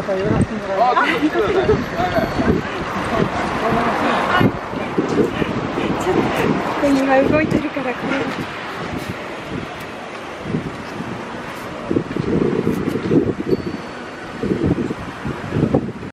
また寄らせてもらいます。手が動いてるからこれ。